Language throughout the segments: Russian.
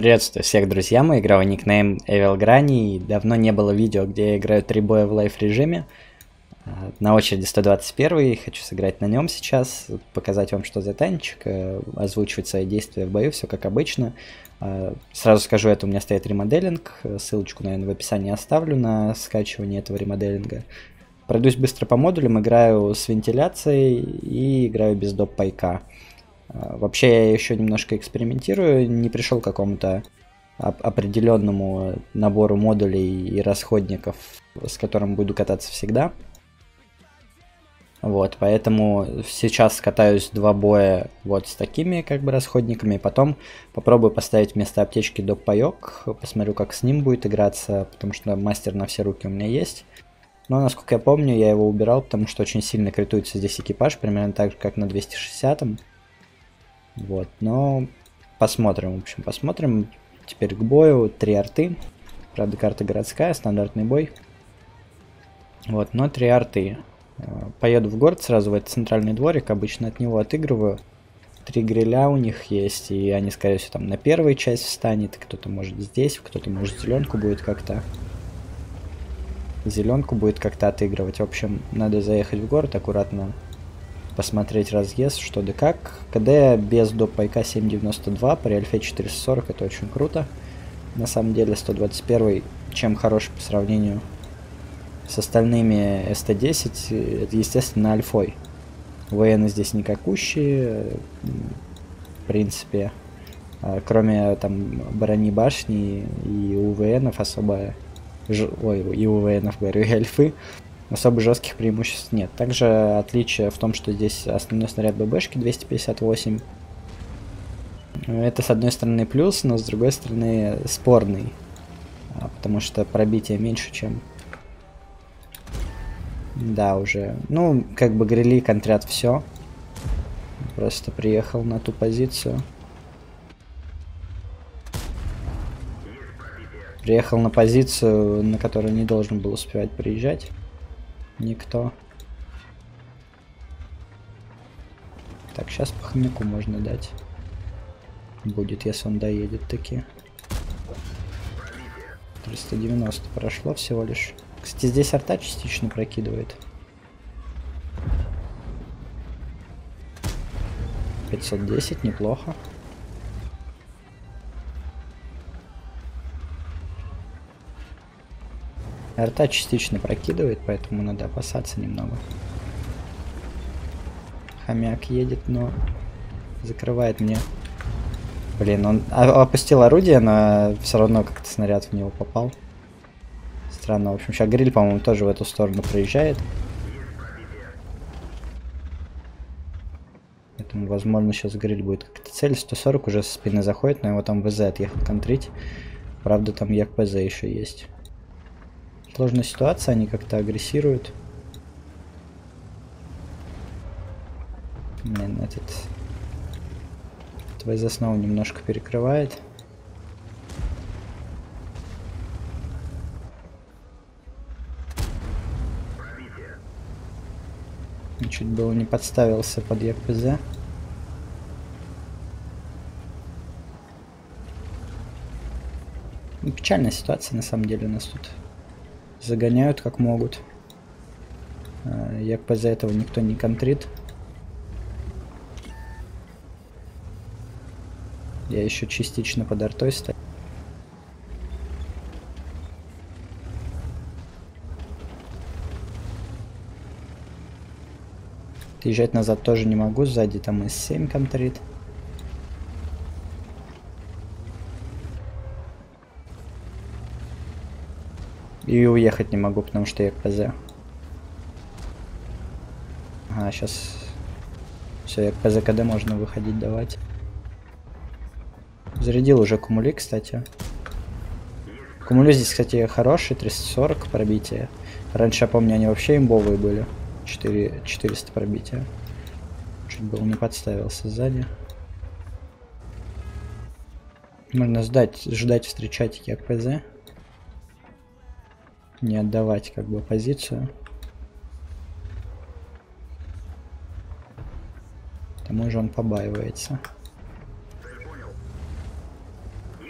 Приветствую всех, друзья, мой игровой никнейм Evil Granny. Давно не было видео, где я играю три боя в лайф режиме. На очереди 121, хочу сыграть на нем сейчас, показать вам, что за танчик, э, озвучивать свои действия в бою, все как обычно. А, сразу скажу, это у меня стоит ремоделинг, ссылочку, наверное, в описании оставлю на скачивание этого ремоделинга. Пройдусь быстро по модулям, играю с вентиляцией и играю без доп пайка. А, вообще я еще немножко экспериментирую, не пришел к какому-то определенному набору модулей и расходников, с которым буду кататься всегда. Вот, поэтому сейчас катаюсь два боя вот с такими как бы расходниками, потом попробую поставить вместо аптечки доп паёк, посмотрю, как с ним будет играться, потому что мастер на все руки у меня есть. Но, насколько я помню, я его убирал, потому что очень сильно критуется здесь экипаж, примерно так же, как на 260 -м. Вот, но посмотрим, в общем, посмотрим. Теперь к бою. Три арты. Правда, карта городская, стандартный бой. Вот, но три арты. Э, поеду в город сразу в этот центральный дворик, обычно от него отыгрываю. Три гриля у них есть, и они, скорее всего, там на первой часть встанет, кто-то может здесь, кто-то может зеленку будет как-то... Зеленку будет как-то отыгрывать. В общем, надо заехать в город аккуратно, посмотреть разъезд, что да как. КД без доп. пайка 7.92, при альфе 440 это очень круто. На самом деле 121 чем хорош по сравнению с остальными ST10, это естественно альфой. ВН здесь никакущие, в принципе, а, кроме там брони башни и УВНов особо, ой, и УВНов говорю, и альфы, особо жестких преимуществ нет. Также отличие в том, что здесь основной снаряд ББшки 258. Это с одной стороны плюс, но с другой стороны спорный. А, потому что пробитие меньше, чем... Да, уже. Ну, как бы грели контрят все. Просто приехал на ту позицию. Приехал на позицию, на которую не должен был успевать приезжать. Никто. Так, сейчас по хомяку можно дать. Будет, если он доедет таки. 390 прошло всего лишь. Кстати, здесь арта частично прокидывает. 510, неплохо. Арта частично прокидывает, поэтому надо опасаться немного. Хомяк едет, но закрывает мне. Блин, он опустил орудие, но все равно как-то снаряд в него попал. Странно. В общем, сейчас гриль, по-моему, тоже в эту сторону проезжает. Поэтому, возможно, сейчас гриль будет как-то цель. 140 уже со спины заходит, но его там ВЗ отъехал контрить. Правда, там ЯКПЗ еще есть. Сложная ситуация, они как-то агрессируют. Блин, этот... Твой заснова немножко перекрывает. Чуть было не подставился под ЕПЗ. Ну, печальная ситуация на самом деле у нас тут загоняют как могут. Як за этого никто не контрит. Я еще частично под артой стою. Езжать назад тоже не могу, сзади там С7 контрит. И уехать не могу, потому что я КПЗ. А, сейчас... Все, я КПЗ КД можно выходить давать. Зарядил уже кумули, кстати. Кумули здесь, кстати, хороший, 340 пробития. Раньше, я помню, они вообще имбовые были. 4, 400 пробития. Чуть был не подставился сзади. Можно сдать, ждать встречать КПЗ не отдавать как бы позицию. К тому же он побаивается.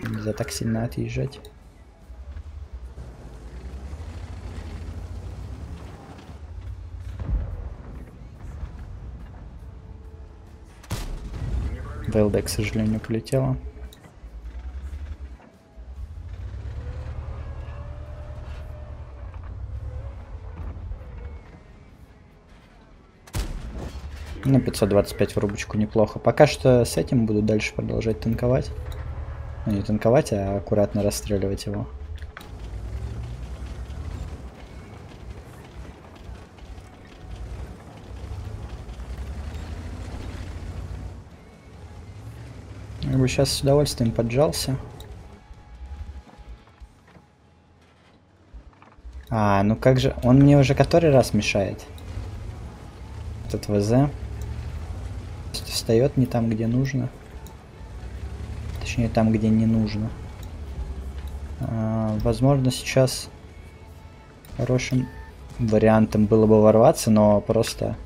Нельзя так сильно отъезжать. ВЛД, к сожалению, полетела. На 525 в рубочку неплохо. Пока что с этим буду дальше продолжать танковать. Ну, не танковать, а аккуратно расстреливать его. Я бы сейчас с удовольствием поджался. А, ну как же... Он мне уже который раз мешает. Этот ВЗ. Встает не там, где нужно. Точнее, там, где не нужно. А, возможно, сейчас хорошим вариантом было бы ворваться, но просто...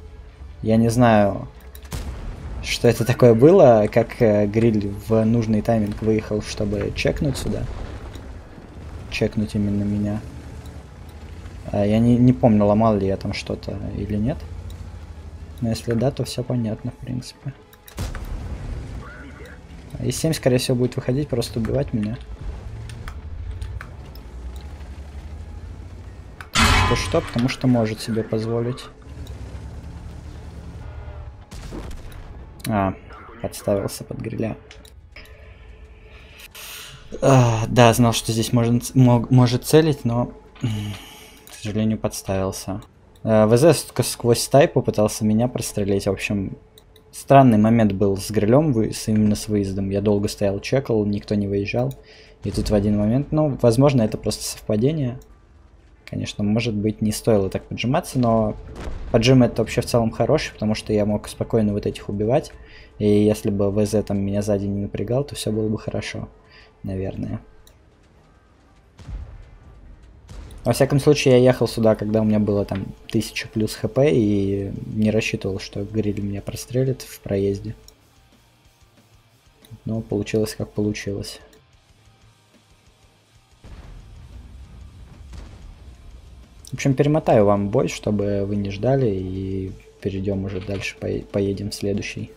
Я не знаю, что это такое было, как э, гриль в нужный тайминг выехал, чтобы чекнуть сюда. Чекнуть именно меня. А я не, не помню, ломал ли я там что-то или нет. Но если да, то все понятно, в принципе. И 7, скорее всего, будет выходить, просто убивать меня. Что что, потому что может себе позволить. А, подставился под гриля. А, да, знал, что здесь можно, мог, может целить, но, к сожалению, подставился. А, ВЗ сквозь тай попытался меня прострелить. В общем, странный момент был с грилем, с, именно с выездом. Я долго стоял, чекал, никто не выезжал. И тут в один момент, ну, возможно, это просто совпадение. Конечно, может быть, не стоило так поджиматься, но поджим это вообще в целом хороший, потому что я мог спокойно вот этих убивать. И если бы ВЗ там меня сзади не напрягал, то все было бы хорошо, наверное. Во всяком случае, я ехал сюда, когда у меня было там 1000 плюс хп, и не рассчитывал, что гриль меня прострелит в проезде. Но получилось как получилось. В общем, перемотаю вам бой, чтобы вы не ждали, и перейдем уже дальше, поедем в следующий.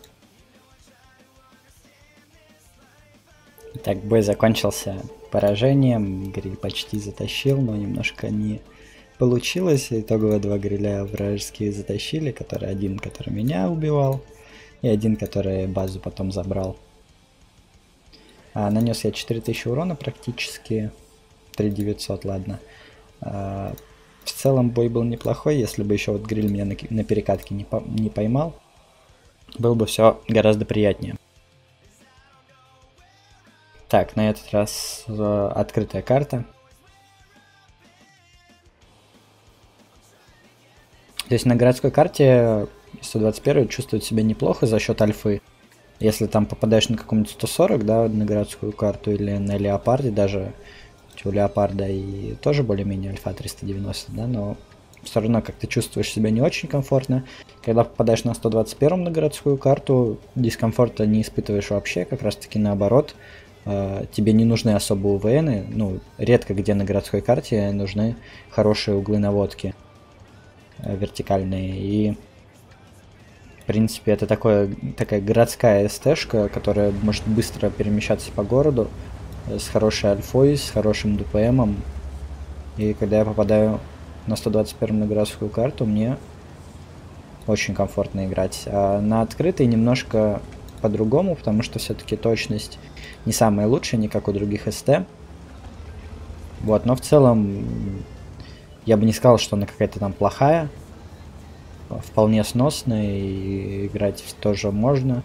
Так, бой закончился поражением, гриль почти затащил, но немножко не получилось. Итогово два гриля вражеские затащили, который один, который меня убивал, и один, который базу потом забрал. А, нанес я 4000 урона практически, 3900, ладно. А, в целом бой был неплохой, если бы еще вот гриль меня на, на перекатке не, по, не поймал, было бы все гораздо приятнее. Так, на этот раз э, открытая карта. То есть на городской карте 121 чувствует себя неплохо за счет альфы. Если там попадаешь на каком-нибудь 140, да, на городскую карту или на леопарде даже, у Леопарда и тоже более-менее альфа 390, да, но все равно как ты чувствуешь себя не очень комфортно. Когда попадаешь на 121 на городскую карту, дискомфорта не испытываешь вообще, как раз таки наоборот. А, тебе не нужны особо УВНы, ну, редко где на городской карте нужны хорошие углы наводки э, вертикальные. И, в принципе, это такое, такая городская СТ-шка, которая может быстро перемещаться по городу, с хорошей альфой, с хорошим ДПМом. И когда я попадаю на 121 на городскую карту, мне очень комфортно играть. А на открытой немножко по-другому, потому что все-таки точность не самая лучшая, не как у других СТ. Вот, но в целом я бы не сказал, что она какая-то там плохая. Вполне сносная и играть тоже можно.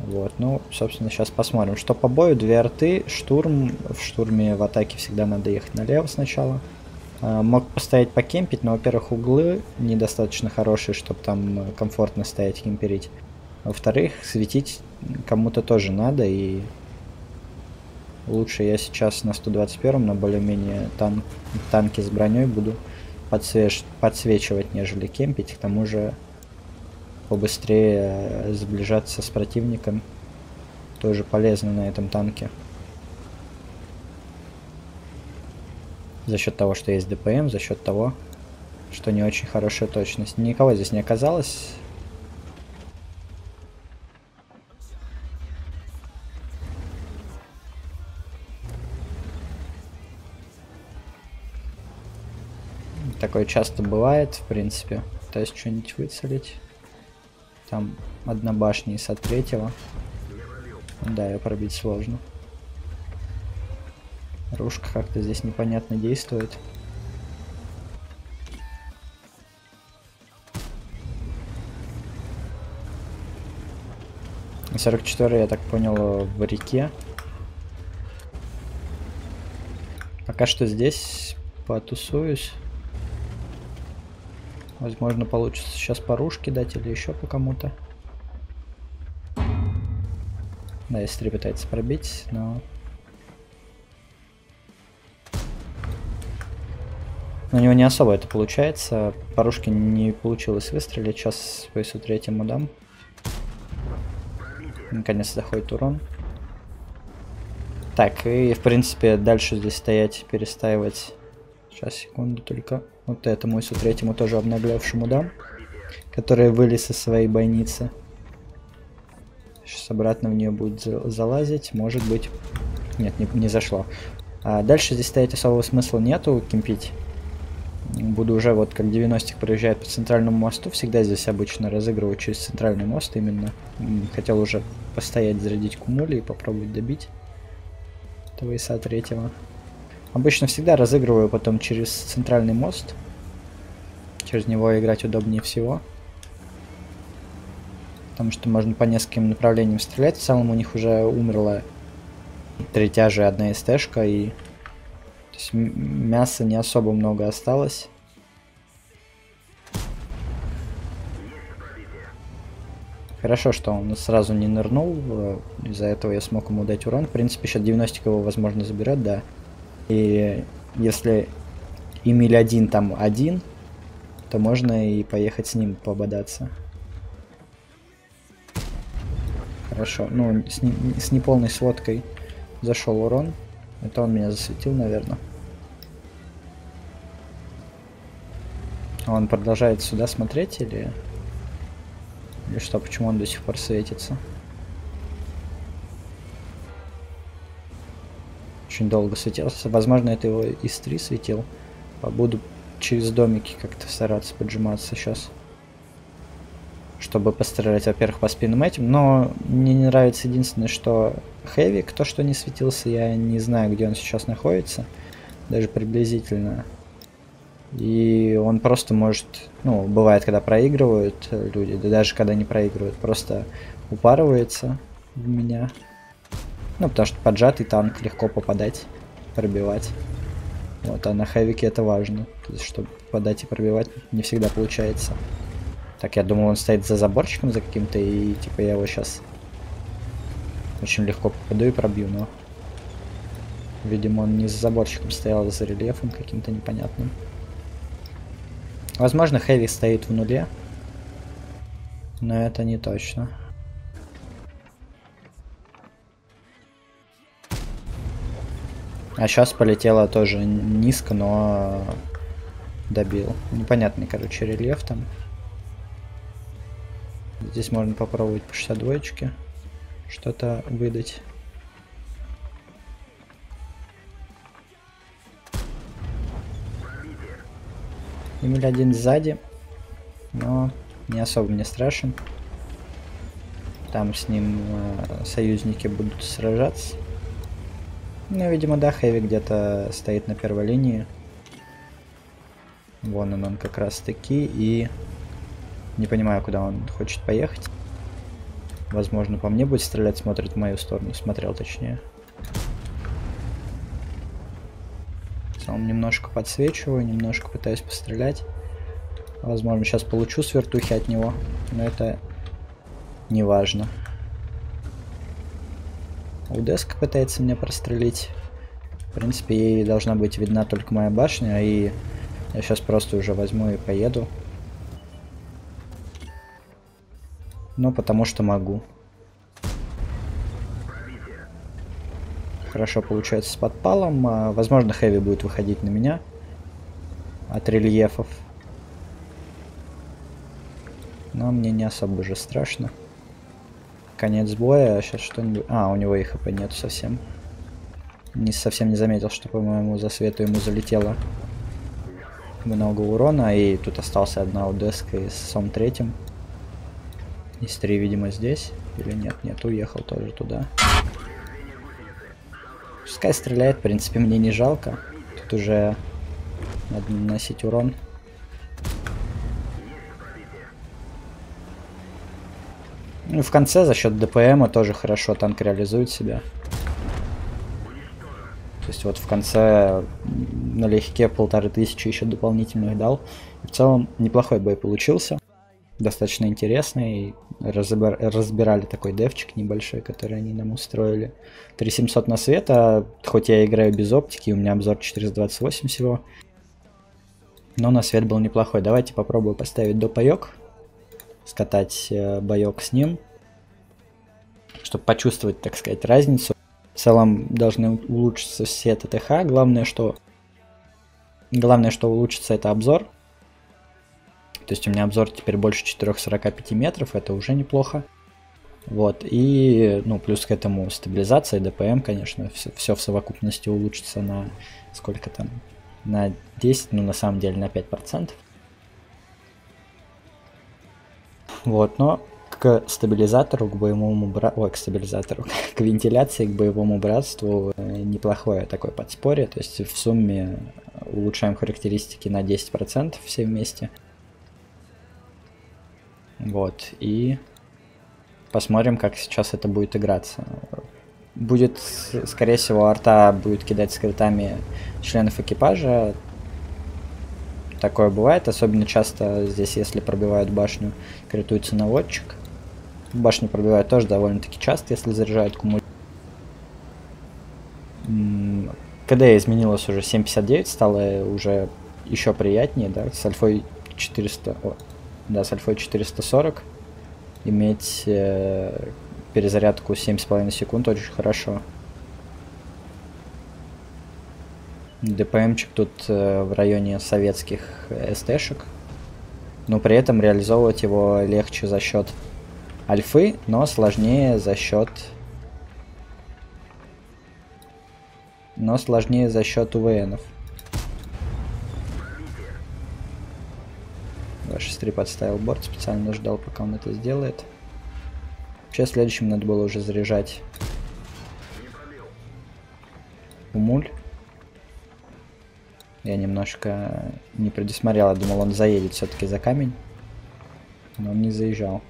Вот, ну, собственно, сейчас посмотрим. Что по бою, две арты, штурм. В штурме в атаке всегда надо ехать налево сначала. А, мог постоять покемпить, но, во-первых, углы недостаточно хорошие, чтобы там комфортно стоять кемперить. Во-вторых, светить кому-то тоже надо, и лучше я сейчас на 121-м на более-менее тан танки с броней буду подсвеч, подсвечивать, нежели кемпить, к тому же побыстрее сближаться с противником тоже полезно на этом танке. За счет того, что есть ДПМ, за счет того, что не очень хорошая точность. Никого здесь не оказалось. Такое часто бывает, в принципе. Пытаюсь что-нибудь выцелить. Там одна башня из от третьего. Да, ее пробить сложно. Ружка как-то здесь непонятно действует. Сорок четыре, я так понял, в реке. Пока что здесь потусуюсь. Возможно, получится сейчас порушки дать или еще по кому-то. Да, S3 пытается пробить, но... У него не особо это получается. Порушки не получилось выстрелить. Сейчас по ИСу третьему дам. Наконец заходит урон. Так, и в принципе дальше здесь стоять, перестаивать. Сейчас, секунду только вот этому и третьему тоже обнаглевшему дам, который вылез из своей бойницы. Сейчас обратно в нее будет залазить, может быть. Нет, не, не зашло. А дальше здесь стоять особого смысла нету, кемпить. Буду уже вот как 90-х проезжает по центральному мосту, всегда здесь обычно разыгрываю через центральный мост именно. Хотел уже постоять, зарядить кумули и попробовать добить этого ИСа третьего. Обычно всегда разыгрываю потом через центральный мост. Через него играть удобнее всего. Потому что можно по нескольким направлениям стрелять. В целом у них уже умерла третья же одна СТшка и то есть мяса не особо много осталось. Хорошо, что он сразу не нырнул, э, из-за этого я смог ему дать урон. В принципе, сейчас 90 его, возможно, заберет, да. И если Эмиль один там один, то можно и поехать с ним пободаться. Хорошо. Ну, с, не, с неполной сводкой зашел урон. Это он меня засветил, наверное. Он продолжает сюда смотреть или... Или что, почему он до сих пор светится? Очень долго светился. Возможно, это его из 3 светил. Буду через домики как-то стараться поджиматься сейчас. Чтобы пострелять, во-первых, по спинам этим. Но мне не нравится единственное, что Хэвик, то, что не светился, я не знаю, где он сейчас находится. Даже приблизительно. И он просто может, ну, бывает, когда проигрывают люди, да даже когда не проигрывают, просто упарывается в меня. Ну, потому что поджатый танк легко попадать, пробивать. Вот, а на хэвике это важно. То есть, чтобы попадать и пробивать не всегда получается. Так, я думал, он стоит за заборчиком за каким-то, и типа я его сейчас очень легко попаду и пробью, но... Видимо, он не за заборчиком стоял, а за рельефом каким-то непонятным. Возможно, Хэви стоит в нуле. Но это не точно. А сейчас полетела тоже низко, но добил. Непонятный, короче, рельеф там. Здесь можно попробовать по 62 что-то выдать. Эмиль один сзади, но не особо мне страшен. Там с ним э, союзники будут сражаться. Ну, видимо, да, Хэви где-то стоит на первой линии. Вон он, он как раз таки. И не понимаю, куда он хочет поехать. Возможно, по мне будет стрелять, смотрит в мою сторону. Смотрел, точнее. Сам немножко подсвечиваю, немножко пытаюсь пострелять. Возможно, сейчас получу свертухи от него. Но это не важно. Удеска пытается меня прострелить. В принципе, ей должна быть видна только моя башня, и я сейчас просто уже возьму и поеду. Ну, потому что могу. хорошо получается с подпалом. А, возможно, Хэви будет выходить на меня от рельефов. Но мне не особо же страшно. Конец боя, сейчас что-нибудь... А, у него и хп нет совсем. Не совсем не заметил, что, по-моему, за свету ему залетело много урона. И тут остался одна удеска и с сом третьим. Из три, видимо, здесь. Или нет? Нет, уехал тоже туда. Пускай стреляет, в принципе, мне не жалко. Тут уже надо наносить урон. В конце за счет ДПМа тоже хорошо танк реализует себя. То есть вот в конце налегке полторы тысячи еще дополнительных дал. В целом неплохой бой получился. Достаточно интересный. Разбир... Разбирали такой девчик небольшой, который они нам устроили. 3700 на света. Хоть я играю без оптики, у меня обзор 428 всего. Но на свет был неплохой. Давайте попробую поставить до паёк скатать э, боек с ним, чтобы почувствовать, так сказать, разницу. В целом должны улучшиться все ТТХ. Главное, что главное, что улучшится, это обзор. То есть у меня обзор теперь больше 445 метров, это уже неплохо. Вот, и, ну, плюс к этому стабилизация, ДПМ, конечно, все, все в совокупности улучшится на сколько там, на 10, ну, на самом деле на 5%. Вот, но к стабилизатору, к боевому братству, ой, к стабилизатору, к вентиляции, к боевому братству э, неплохое такое подспорье. То есть в сумме улучшаем характеристики на 10% все вместе. Вот, и посмотрим, как сейчас это будет играться. Будет, скорее всего, арта будет кидать скрытами членов экипажа, Такое бывает, особенно часто здесь, если пробивают башню, критуется наводчик. Башню пробивают тоже довольно-таки часто, если заряжают кумулятор. КД изменилось уже 7.59, стало уже еще приятнее, да, с альфой 400, о, да, с альфой 440 иметь э, перезарядку 7,5 секунд очень хорошо. ДПМчик тут э, в районе советских СТшек. Но при этом реализовывать его легче за счет альфы, но сложнее за счет... Но сложнее за счет УВНов. 263 подставил борт, специально ждал, пока он это сделает. Вообще следующим надо было уже заряжать умуль. Я немножко не предусмотрел, я думал, он заедет все-таки за камень. Но он не заезжал.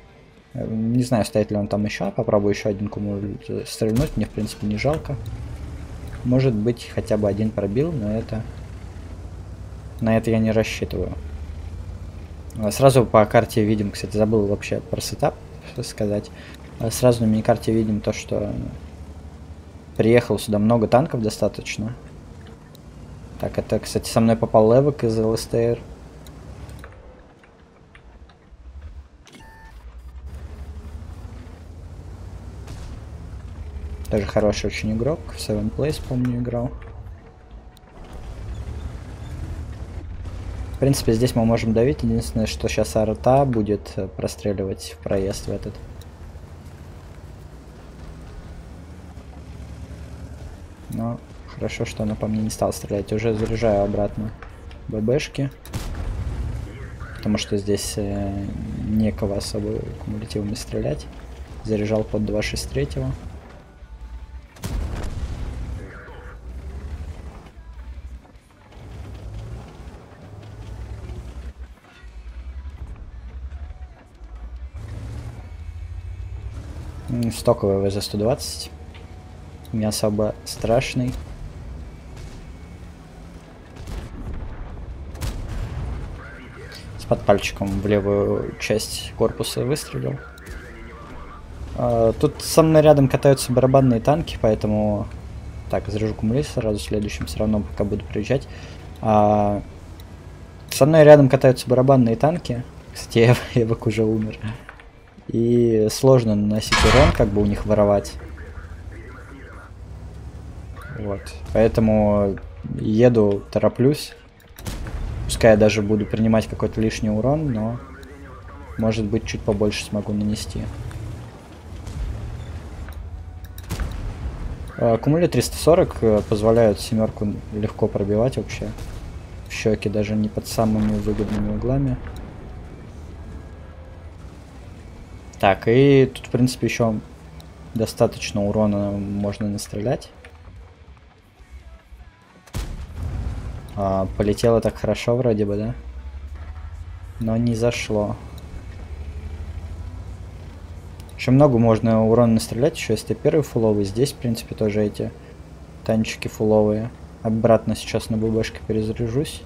Э, не знаю, стоит ли он там еще. Попробую еще один кумуль стрельнуть. Мне, в принципе, не жалко. Может быть, хотя бы один пробил, но это... На это я не рассчитываю. А сразу по карте видим, кстати, забыл вообще про сетап сказать. Сразу на миникарте видим то, что приехал сюда много танков достаточно. Так, это, кстати, со мной попал Левок из ЛСТР. Тоже хороший очень игрок. В Seven Place, помню, играл. В принципе, здесь мы можем давить. Единственное, что сейчас арта будет простреливать в проезд в этот. Но Хорошо, что она по мне не стала стрелять. Уже заряжаю обратно ББшки. Потому что здесь э, некого особо кумулятивами стрелять. Заряжал под 263. Стоковый ВЗ-120. Не особо страшный. Под пальчиком в левую часть корпуса выстрелил. А, тут со мной рядом катаются барабанные танки, поэтому... Так, заряжу кумулей сразу следующим, все равно пока буду приезжать. А... Со мной рядом катаются барабанные танки. Кстати, Эвок уже умер. И сложно наносить урон, как бы у них воровать. Вот. Поэтому еду, тороплюсь. Пускай я даже буду принимать какой-то лишний урон, но может быть чуть побольше смогу нанести. Аккумуля 340 э, позволяют семерку легко пробивать вообще. В щеки даже не под самыми выгодными углами. Так, и тут, в принципе, еще достаточно урона можно настрелять. А, полетело так хорошо вроде бы, да? Но не зашло. Еще много можно урона настрелять, еще если первый фуловый. Здесь, в принципе, тоже эти танчики фуловые. Обратно сейчас на ББшке перезаряжусь.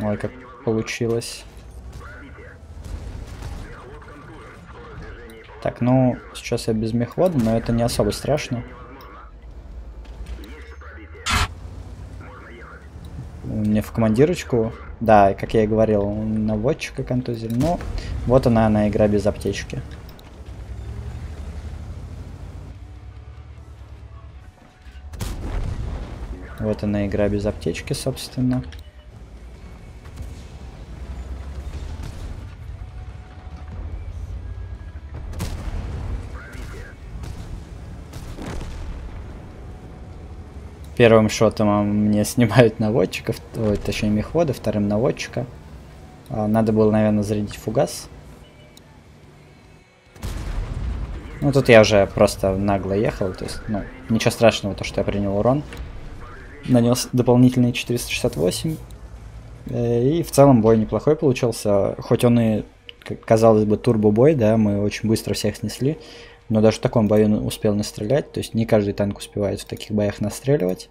Ой, как получилось. Так, ну, сейчас я без мехвода, но это не особо страшно. Мне в командирочку. Да, как я и говорил, наводчика контузили. Ну, вот она, она игра без аптечки. Вот она игра без аптечки, собственно. Первым шотом мне снимают наводчиков, ой, точнее мехвода, вторым наводчика. А, надо было, наверное, зарядить фугас. Ну, тут я уже просто нагло ехал, то есть, ну, ничего страшного, то, что я принял урон. Нанес дополнительные 468. Э, и в целом бой неплохой получился, хоть он и, казалось бы, турбо-бой, да, мы очень быстро всех снесли. Но даже в таком бою успел настрелять. То есть не каждый танк успевает в таких боях настреливать.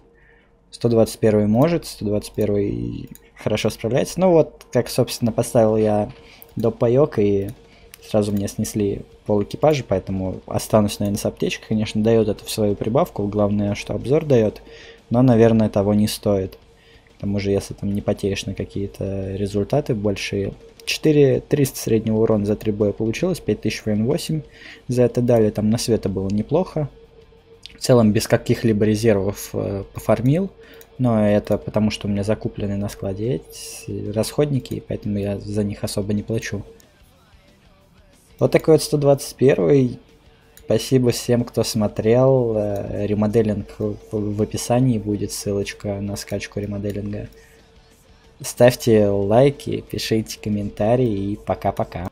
121 может, 121 хорошо справляется. Ну вот, как, собственно, поставил я доп. паёк, и сразу мне снесли пол экипажа, поэтому останусь, наверное, с аптечкой. Конечно, дает это в свою прибавку, главное, что обзор дает, но, наверное, того не стоит. К тому же, если там не потеешь на какие-то результаты большие, 4300 среднего урона за 3 боя получилось, 5000 ВН8 за это дали, там на света было неплохо. В целом без каких-либо резервов э, пофармил, но это потому, что у меня закуплены на складе эти расходники, поэтому я за них особо не плачу. Вот такой вот 121. Спасибо всем, кто смотрел. Э, ремоделинг в описании будет ссылочка на скачку ремоделинга. Ставьте лайки, пишите комментарии и пока-пока.